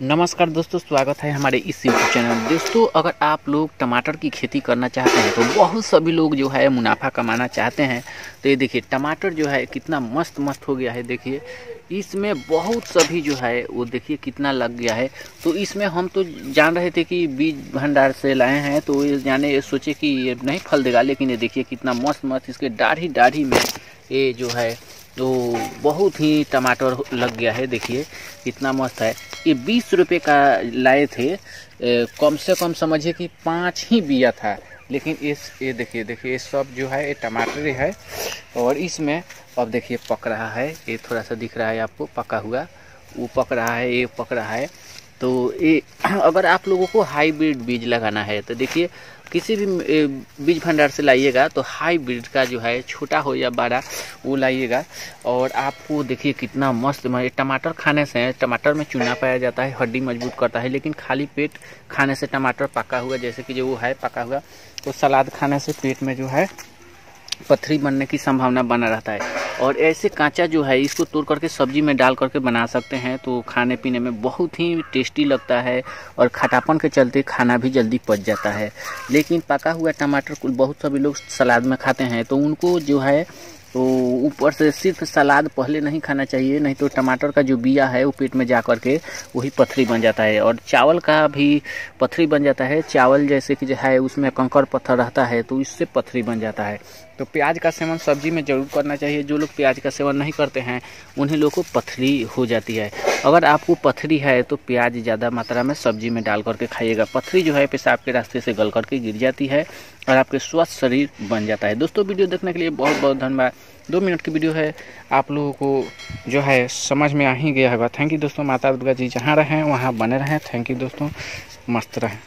नमस्कार दोस्तों, स्वागत है हमारे इस यूट्यूब चैनल दोस्तों, अगर आप लोग टमाटर की खेती करना चाहते हैं तो बहुत सभी लोग जो है मुनाफा कमाना चाहते हैं। तो ये देखिए, टमाटर जो है कितना मस्त मस्त हो गया है, देखिए। इसमें बहुत सभी जो है, वो देखिए कितना लग गया है। तो इसमें हम तो जान रहे थे कि बीज भंडार से लाए हैं तो ये जाने, ये सोचे कि ये नहीं फल देगा, लेकिन ये देखिए कितना मस्त मस्त, इसके दाढ़ी दाढ़ी में ये जो है तो बहुत ही टमाटर लग गया है देखिए कितना मस्त है। ये बीस रुपये का लाए थे ए, कम से कम समझिए कि पाँच ही बिया था लेकिन इस ये देखिए देखिए ये सब जो है ये टमाटर ही है और इसमें अब देखिए पक रहा है ये थोड़ा सा दिख रहा है आपको पका हुआ वो पक रहा है ये पक रहा है। तो ये अगर आप लोगों को हाईब्रिड बीज लगाना है तो देखिए किसी भी बीज भंडार से लाइएगा तो हाईब्रिड का जो है, छोटा हो या बड़ा, वो लाइएगा। और आपको देखिए कितना मस्त टमाटर खाने से टमाटर में चूना पाया जाता है, हड्डी मज़बूत करता है, लेकिन खाली पेट खाने से टमाटर पका हुआ, जैसे कि जो वो है, पका हुआ तो सलाद खाने से पेट में जो है, पथरी बनने की संभावना बना रहता है। और ऐसे कांचा जो है, इसको तोड़ करके सब्ज़ी में डाल करके बना सकते हैं तो खाने पीने में बहुत ही टेस्टी लगता है और खटापन के चलते खाना भी जल्दी पच जाता है। लेकिन पका हुआ टमाटर बहुत सभी लोग सलाद में खाते हैं तो उनको जो है तो ऊपर से सिर्फ़ सलाद पहले नहीं खाना चाहिए, नहीं तो टमाटर का जो बिया है वो पेट में जा कर के वही पथरी बन जाता है। और चावल का भी पथरी बन जाता है। चावल जैसे कि जो है, उसमें कंकर पत्थर रहता है तो इससे पथरी बन जाता है। तो प्याज का सेवन सब्ज़ी में ज़रूर करना चाहिए। जो लोग प्याज का सेवन नहीं करते हैं, उन्हीं लोग को पथरी हो जाती है। अगर आपको पथरी है तो प्याज ज़्यादा मात्रा में सब्ज़ी में डाल करके खाइएगा। पथरी जो है, पेशाब के रास्ते से गल करके गिर जाती है। और आपके स्वस्थ शरीर बन जाता है। दोस्तों, वीडियो देखने के लिए बहुत बहुत धन्यवाद। दो मिनट की वीडियो है। आप लोगों को जो है समझ में आ ही गया होगा। थैंक यू दोस्तों। माता दुर्गा जी जहाँ रहें, वहाँ बने रहें। थैंक यू दोस्तों। मस्त रहें।